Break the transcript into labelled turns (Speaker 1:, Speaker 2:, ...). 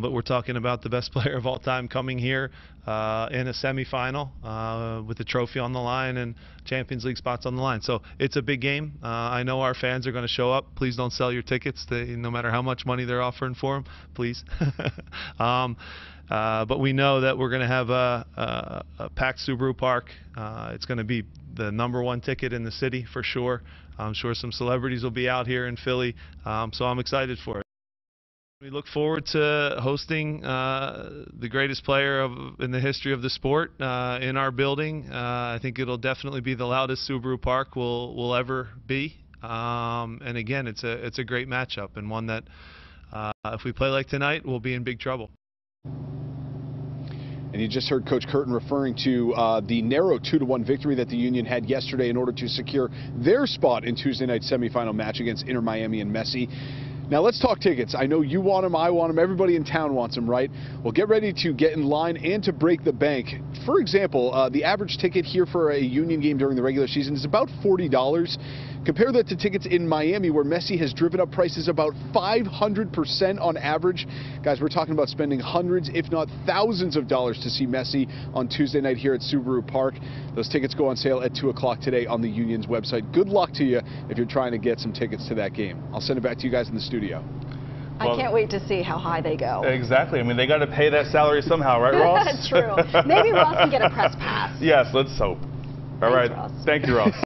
Speaker 1: But we're talking about the best player of all time coming here uh, in a semifinal uh, with the trophy on the line and Champions League spots on the line. So it's a big game. Uh, I know our fans are going to show up. Please don't sell your tickets, to, no matter how much money they're offering for them. Please. um, uh, but we know that we're going to have a, a, a packed Subaru Park. Uh, it's going to be the number one ticket in the city for sure. I'm sure some celebrities will be out here in Philly, um, so I'm excited for it. We look forward to hosting uh, the greatest player of, in the history of the sport uh, in our building. Uh, I think it'll definitely be the loudest Subaru Park will will ever be. Um, and again, it's a it's a great matchup and one that uh, if we play like tonight, we'll be in big trouble.
Speaker 2: And you just heard Coach Curtin referring to uh, the narrow 2 to 1 victory that the Union had yesterday in order to secure their spot in Tuesday night's semifinal match against Inter Miami and Messi. Now let's talk tickets. I know you want them, I want them, everybody in town wants them, right? Well, get ready to get in line and to break the bank. For example, uh, the average ticket here for a Union game during the regular season is about $40. Compare that to tickets in Miami, where Messi has driven up prices about 500% on average. Guys, we're talking about spending hundreds, if not thousands of dollars to see Messi on Tuesday night here at Subaru Park. Those tickets go on sale at 2 o'clock today on the Union's website. Good luck to you if you're trying to get some tickets to that game. I'll send it back to you guys in the studio.
Speaker 3: Well, I can't wait to see how high they go.
Speaker 4: Exactly. I mean, they got to pay that salary somehow, right, Ross?
Speaker 3: That's true. Maybe Ross can get a press pass.
Speaker 4: Yes, let's hope. All
Speaker 3: Thanks,
Speaker 4: right.
Speaker 3: Ross.
Speaker 4: Thank you, Ross.